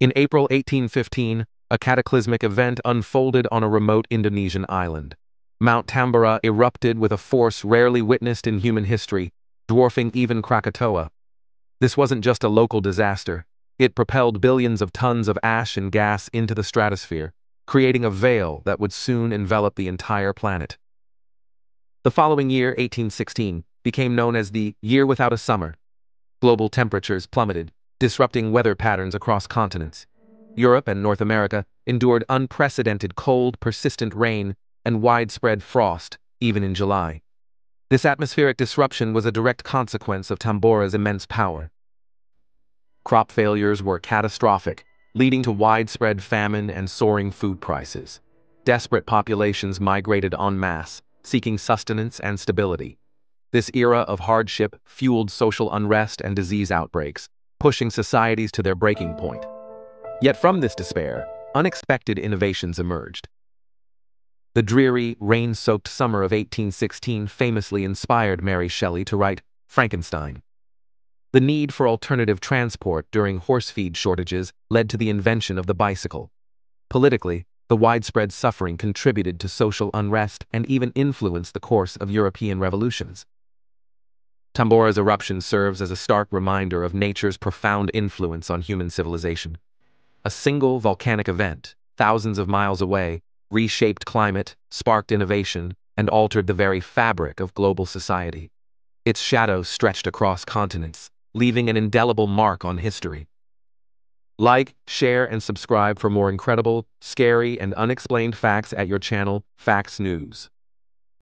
In April 1815, a cataclysmic event unfolded on a remote Indonesian island. Mount Tambora erupted with a force rarely witnessed in human history, dwarfing even Krakatoa. This wasn't just a local disaster. It propelled billions of tons of ash and gas into the stratosphere, creating a veil that would soon envelop the entire planet. The following year, 1816, became known as the Year Without a Summer. Global temperatures plummeted, disrupting weather patterns across continents. Europe and North America endured unprecedented cold, persistent rain and widespread frost, even in July. This atmospheric disruption was a direct consequence of Tambora's immense power. Crop failures were catastrophic, leading to widespread famine and soaring food prices. Desperate populations migrated en masse, seeking sustenance and stability. This era of hardship fueled social unrest and disease outbreaks, pushing societies to their breaking point. Yet from this despair, unexpected innovations emerged. The dreary, rain-soaked summer of 1816 famously inspired Mary Shelley to write Frankenstein. The need for alternative transport during horse feed shortages led to the invention of the bicycle. Politically, the widespread suffering contributed to social unrest and even influenced the course of European revolutions. Tambora's eruption serves as a stark reminder of nature's profound influence on human civilization. A single volcanic event, thousands of miles away, reshaped climate, sparked innovation, and altered the very fabric of global society. Its shadow stretched across continents, leaving an indelible mark on history. Like, share, and subscribe for more incredible, scary, and unexplained facts at your channel, Facts News.